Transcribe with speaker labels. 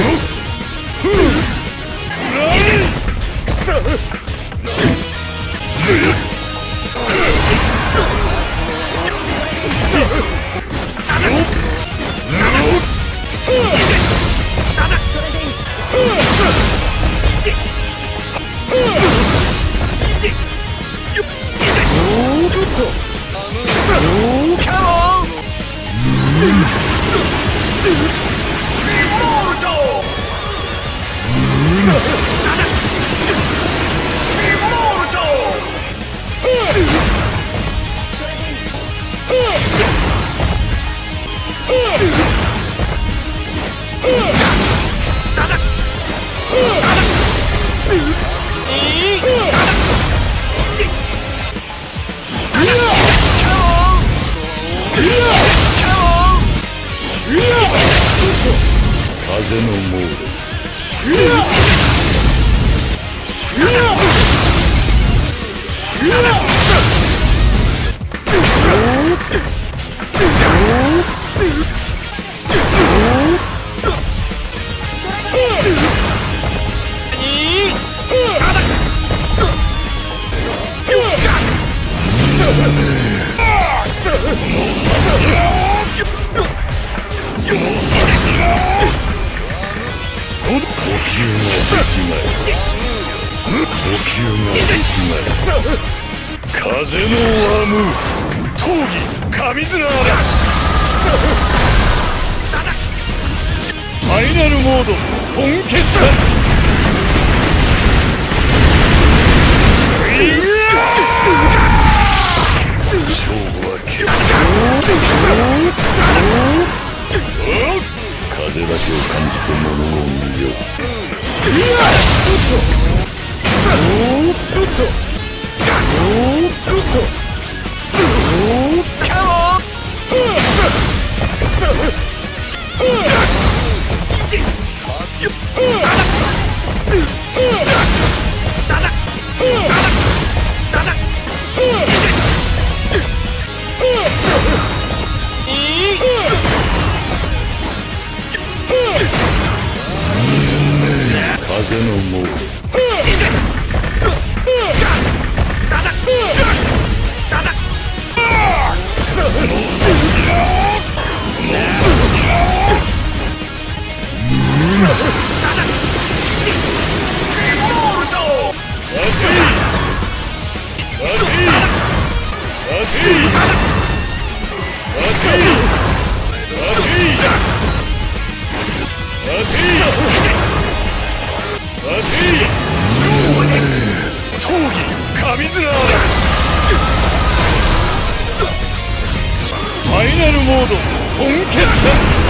Speaker 1: Come on! 風のモード風のアム。闘技神綱嵐ファイナルモード。本決算れだけを感じて物を見よ風のモーモード本決戦